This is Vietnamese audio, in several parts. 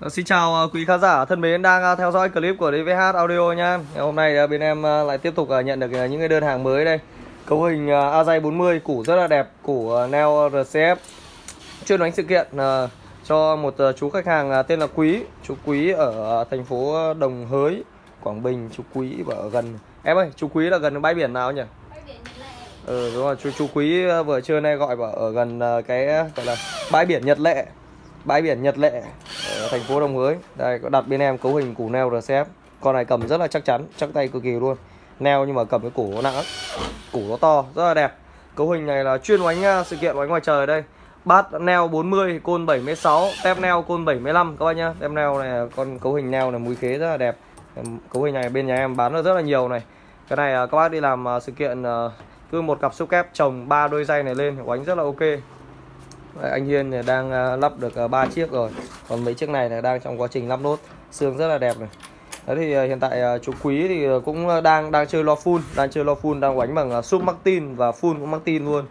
Ờ, Xin chào ờ, quý khán giả thân mến đang ờ, theo dõi clip của DVH Audio nha. Hôm nay ờ, bên em lại tiếp tục nhận được những cái đơn hàng mới đây. Cấu hình Azay 40 củ rất là đẹp, củ Neo RCF chuyên đánh sự kiện cho một chú khách hàng tên là Quý, chú Quý ở thành phố Đồng Hới, Quảng Bình, chú Quý ở gần Em ơi, chú Quý là gần bãi biển nào nhỉ? Bãi biển Nhật Lệ Ừ đúng rồi, chú chú Quý vừa trưa nay gọi bảo ở gần cái gọi là bãi biển Nhật Lệ. Bãi biển Nhật Lệ ở thành phố Đồng Hới. Đây có đặt bên em cấu hình củ neo RCF. Con này cầm rất là chắc chắn, chắc tay cực kỳ luôn. Neo nhưng mà cầm cái củ nó nặng lắm. Củ nó to, rất là đẹp. Cấu hình này là chuyên đánh à, sự kiện đánh ngoài trời đây. Bát neo 40, côn 76, tép neo côn 75 các bạn nhá. Tép neo này con cấu hình neo này múi khế rất là đẹp. Cấu hình này bên nhà em bán được rất là nhiều này. Cái này à, các bác đi làm à, sự kiện cứ một cặp xúc kép trồng ba đôi dây này lên đánh rất là ok Đấy, anh Hiên đang lắp được ba chiếc rồi còn mấy chiếc này là đang trong quá trình lắp nốt. Xương rất là đẹp này. Đấy thì à, hiện tại à, chú Quý thì à, cũng đang đang chơi lo full, đang chơi lo full, đang đánh bằng sub Martin và full cũng Martin luôn.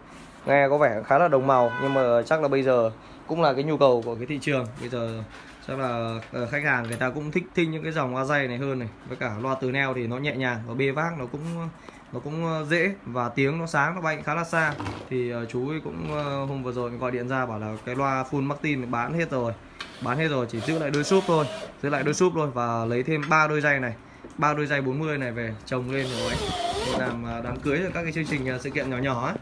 Nghe có vẻ khá là đồng màu, nhưng mà chắc là bây giờ cũng là cái nhu cầu của cái thị trường. Bây giờ chắc là khách hàng người ta cũng thích thích những cái dòng a dây này hơn này. Với cả loa từ neo thì nó nhẹ nhàng và bê vác, nó cũng nó cũng dễ và tiếng nó sáng, nó bay khá là xa. Thì chú ấy cũng hôm vừa rồi gọi điện ra bảo là cái loa full Martin bán hết rồi bán hết rồi chỉ giữ lại đôi súp thôi. Giữ lại đôi súp thôi và lấy thêm ba đôi dây này. Ba đôi dây 40 này về trồng lên rồi. Ấy để làm à, đám cưới rồi các cái chương trình à, sự kiện nhỏ nhỏ ấy.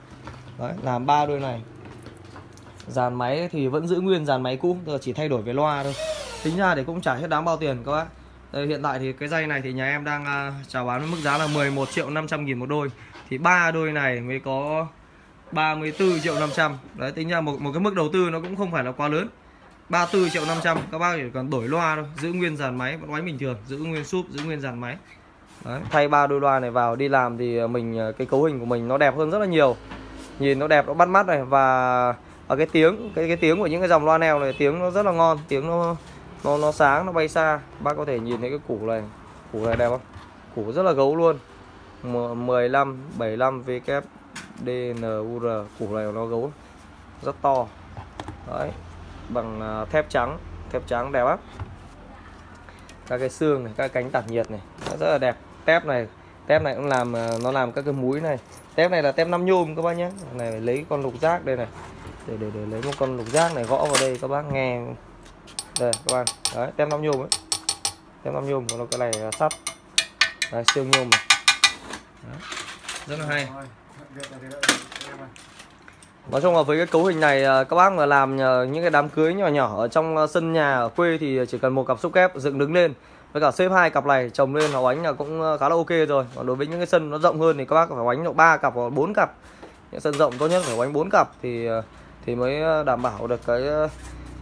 Đấy làm ba đôi này. Dàn máy thì vẫn giữ nguyên dàn máy cũ tức là chỉ thay đổi về loa thôi. Tính ra thì cũng trả hết đáng bao tiền các bác. Đây, hiện tại thì cái dây này thì nhà em đang uh, chào bán với mức giá là 11 triệu 500 nghìn một đôi. Thì ba đôi này mới có 34 triệu 500 đấy tính ra một một cái mức đầu tư nó cũng không phải là quá lớn. 34 triệu 500 các bác chỉ cần đổi loa thôi giữ nguyên dàn máy vẫn đánh bình thường giữ nguyên súp giữ nguyên dàn máy. Đấy, thay ba đôi loa này vào đi làm thì ờ, mình ờ, cái cấu hình của mình nó đẹp hơn rất là nhiều. Nhìn nó đẹp nó bắt mắt này và ở cái tiếng cái cái tiếng của những cái dòng loa neo này tiếng nó rất là ngon tiếng nó nó nó sáng nó bay xa. Bác có thể nhìn thấy cái củ này củ này đẹp không? Củ rất là gấu luôn. 15 75 VK DNUR củ này nó gấu rất to. Đấy bằng ờ, thép trắng. Thép trắng đẹp lắm. Các cái xương này các cánh tản nhiệt này nó rất là đẹp. Tép này tép này cũng làm ờ, nó làm các cái múi này. Tép này là tép năm nhôm các bác nhé. Này phải lấy con lục giác đây này. Để để để lấy một con lục giác này gõ vào đây các bác nghe. Đây các bạn. Đấy tem năm nhôm ấy. Tem năm nhôm còn cái này là sắt. Đấy, xương nhôm này. Đấy. rất là hay nói chung là với cái cấu hình này à, các bác mà làm những cái đám cưới nhỏ nhỏ ở trong à, sân nhà ở quê thì chỉ cần một cặp xúc kép dựng đứng lên. Với cả xếp hai cặp này chồng lên nó đánh là cũng à, khá là ok rồi. Còn đối với những cái sân nó rộng hơn thì các bác phải đánh được ba cặp hoặc bốn cặp. Những sân rộng tốt nhất phải đánh bốn cặp thì thì mới đảm bảo được cái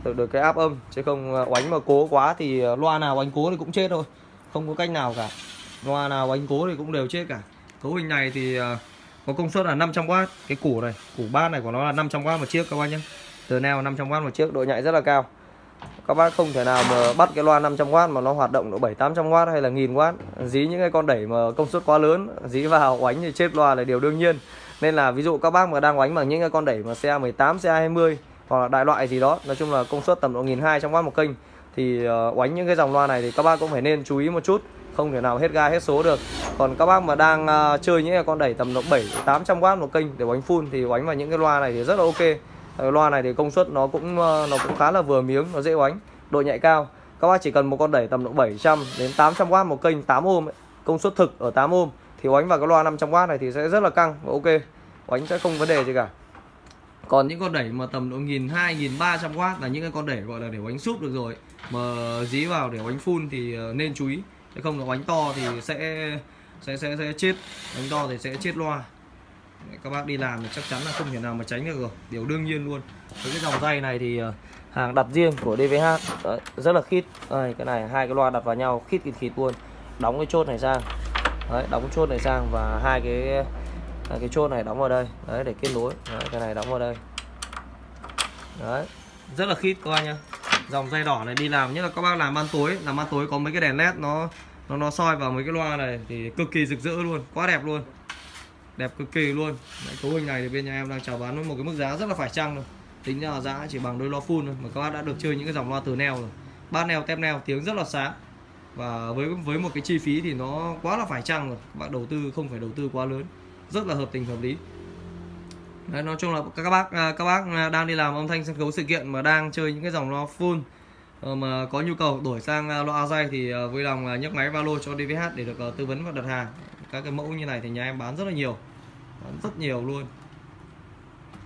được, được cái áp âm. Chứ không à, oánh mà cố quá thì loa nào oánh cố thì cũng chết thôi. Không có cách nào cả. Loa nào oánh cố thì cũng đều chết cả. Cấu hình này thì có công suất là 500W cái củ này củ bát này của nó là 500W một chiếc các bác nhé. Từ neo 500W một chiếc độ nhạy rất là cao. Các bác không thể nào mà bắt cái loa 500W mà nó hoạt động độ 7 800W hay là 1000W dí những cái con đẩy mà công suất quá lớn dí vào oánh thì chết loa là điều đương nhiên. Nên là ví dụ các bác mà đang oánh bằng những cái con đẩy mà xe 18, xe 20 hoặc là đại loại gì đó nói chung là công suất tầm độ 1200W một kênh thì ờ, oánh những cái dòng loa này thì các bác cũng phải nên chú ý một chút không thể nào hết ga hết số được. Còn các bác mà đang uh, chơi những con đẩy tầm độ 7 800W một kênh để oánh full thì oánh vào những cái loa này thì rất là ok. Cái loa này thì công suất nó cũng uh, nó cũng khá là vừa miếng nó dễ oánh độ nhạy cao. Các bác chỉ cần một con đẩy tầm độ 700 đến 800W một kênh 8 ohm ấy, công suất thực ở 8 ohm thì oánh vào cái loa 500W này thì sẽ rất là căng và ok. Oánh sẽ không vấn đề gì cả. Còn những con đẩy mà tầm độ nghìn hai nghìn ba trăm w là những cái con đẩy gọi là để oánh súp được rồi. Mà dí vào để oánh full thì ờ, nên chú ý nếu không là oánh to thì sẽ sẽ sẽ sẽ chết. Oánh to thì sẽ chết loa. Các bác đi làm thì chắc chắn là không thể nào mà tránh được rồi. Điều đương nhiên luôn. Với cái dòng dây này thì ờ, hàng đặt riêng của DVH Đấy, rất là khít. Đây, cái này hai cái loa đặt vào nhau khít kịt khít luôn. Đóng cái chốt này sang. Đấy, đóng chốt này sang và hai cái hai cái chốt này đóng vào đây. Đấy để kết nối. Đấy, cái này đóng vào đây. Đấy. Rất là khít các anh nhá dòng dây đỏ này đi làm nhất là các bác làm ban tối làm ban tối có mấy cái đèn led nó nó nó soi vào mấy cái loa này thì cực kỳ rực rỡ luôn quá đẹp luôn. Đẹp cực kỳ luôn. Đấy, cấu hình này thì bên nhà em đang chào bán với một cái mức giá rất là phải chăng rồi tính ra giá chỉ bằng đôi loa full thôi mà các bác đã được chơi những cái dòng loa từ neo rồi. Ba neo tem neo tiếng rất là sáng. Và với với một cái chi phí thì nó quá là phải chăng rồi. Bạn đầu tư không phải đầu tư quá lớn. Rất là hợp tình hợp lý. Đấy, nói chung là các bác à, các bác à, đang đi làm âm thanh sân khấu sự kiện mà đang chơi những cái dòng loa full ờ, mà có nhu cầu đổi sang à, loa dây thì vui lòng nhấc máy Valo cho DVH để được tư vấn và đặt hàng. Các cái mẫu như này thì nhà em bán rất là nhiều bán rất nhiều luôn.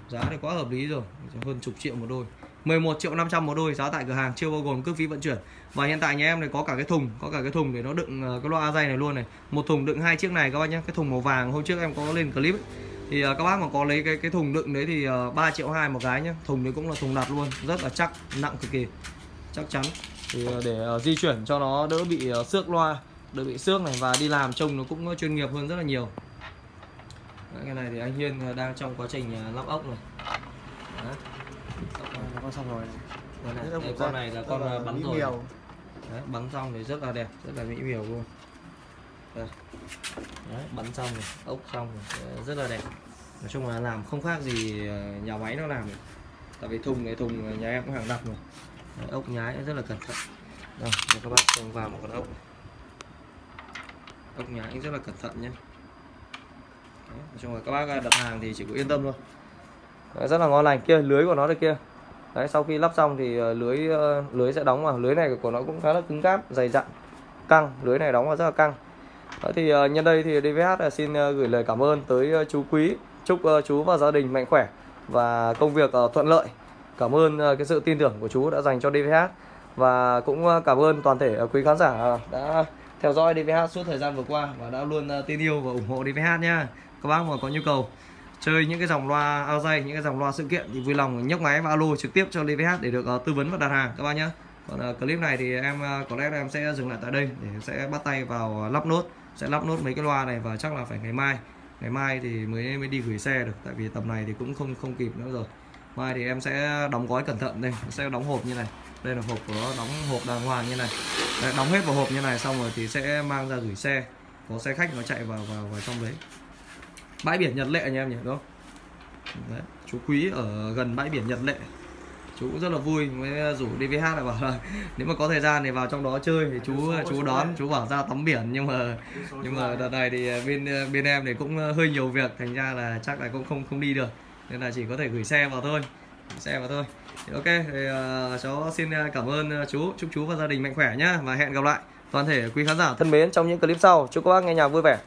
Giá thì quá hợp lý rồi hơn chục triệu một đôi. 11 triệu 500 một đôi giá tại cửa hàng chưa bao gồm cước phí vận chuyển. Và hiện tại nhà em này có cả cái thùng có cả cái thùng để nó đựng cái loa dây này luôn này. Một thùng đựng hai chiếc này các bác nhé cái thùng màu vàng. Hôm trước em có lên clip ấy thì uh, các bác mà có lấy cái cái thùng đựng đấy thì uh, 3 triệu hai một cái nhé thùng đấy cũng là thùng đặt luôn rất là chắc nặng cực kỳ chắc chắn. Thì uh, để uh, di chuyển cho nó đỡ bị uh, xước loa đỡ bị xước này và đi làm trông nó cũng chuyên nghiệp hơn rất là nhiều. Đấy, cái này thì anh Hiên đang trong quá trình uh, lắp ốc này. Đấy. con xong rồi. Này, đây, con này là con bắn rồi. Đấy, bắn xong thì rất là đẹp rất là mỹ miều luôn. Đây. Đấy, bắn xong rồi ốc xong rồi. Rất là đẹp. Nói chung là làm không khác gì ờ, nhà máy nó làm tại vì thùng này thùng nhà em cũng hàng đặt rồi. Đấy, ốc nhái rất là cẩn thận. Đây để các bác xem vào một con ốc. Ốc nhái rất là cẩn thận nhé. Đấy, nói chung là các bác đặt hàng thì chỉ có yên tâm thôi. Đấy, rất là ngon lành. Kia lưới của nó đây kia. Đấy, sau khi lắp xong thì ờ, lưới ờ, lưới sẽ đóng vào. Lưới này của nó cũng khá là cứng cáp dày dặn. Căng lưới này đóng vào rất là căng. Đó thì ờ, nhân đây thì DVH ờ, xin gửi lời cảm ơn tới chú Quý, chúc chú và gia đình mạnh khỏe và công việc thuận lợi. Cảm ơn cái sự tin tưởng của chú đã dành cho DVH và cũng cảm ơn toàn thể quý khán giả đã theo dõi DVH suốt thời gian vừa qua và đã luôn tin yêu và ủng hộ DVH nha. Các bác mà có nhu cầu chơi những cái dòng loa ao dây, những cái dòng loa sự kiện thì vui lòng nhấc máy và alo trực tiếp cho DVH để được tư vấn và đặt hàng, các bác nhé còn clip này thì em có lẽ là em sẽ dừng lại tại đây để sẽ bắt tay vào lắp nốt sẽ lắp nốt mấy cái loa này và chắc là phải ngày mai. Ngày mai thì mới mới đi gửi xe được tại vì tầm này thì cũng không không kịp nữa rồi. Mai thì em sẽ đóng gói cẩn thận đây sẽ đóng hộp như này. Đây là hộp của nó đóng hộp đàng hoàng như này. Đấy, đóng hết vào hộp như này xong rồi thì sẽ mang ra gửi xe. Có xe khách nó chạy vào vào vào trong đấy. Bãi biển Nhật Lệ anh em nhỉ đúng không? Đấy, chú quý ở gần bãi biển Nhật Lệ chú cũng rất là vui mới rủ DVH lại bảo là nếu mà có thời gian thì vào trong đó chơi thì chú chú đón chú bảo ra tắm biển. Nhưng mà nhưng mà đợt này thì bên bên em thì cũng hơi nhiều việc thành ra là chắc là cũng không không đi được. Nên là chỉ có thể gửi xe vào thôi gửi xe vào thôi. Thì ok thì uh, cháu xin cảm ơn chú. Chúc chú và gia đình mạnh khỏe nhá và hẹn gặp lại toàn thể quý khán giả thân mến trong những clip sau. Chúc các bác nghe nhạc vui vẻ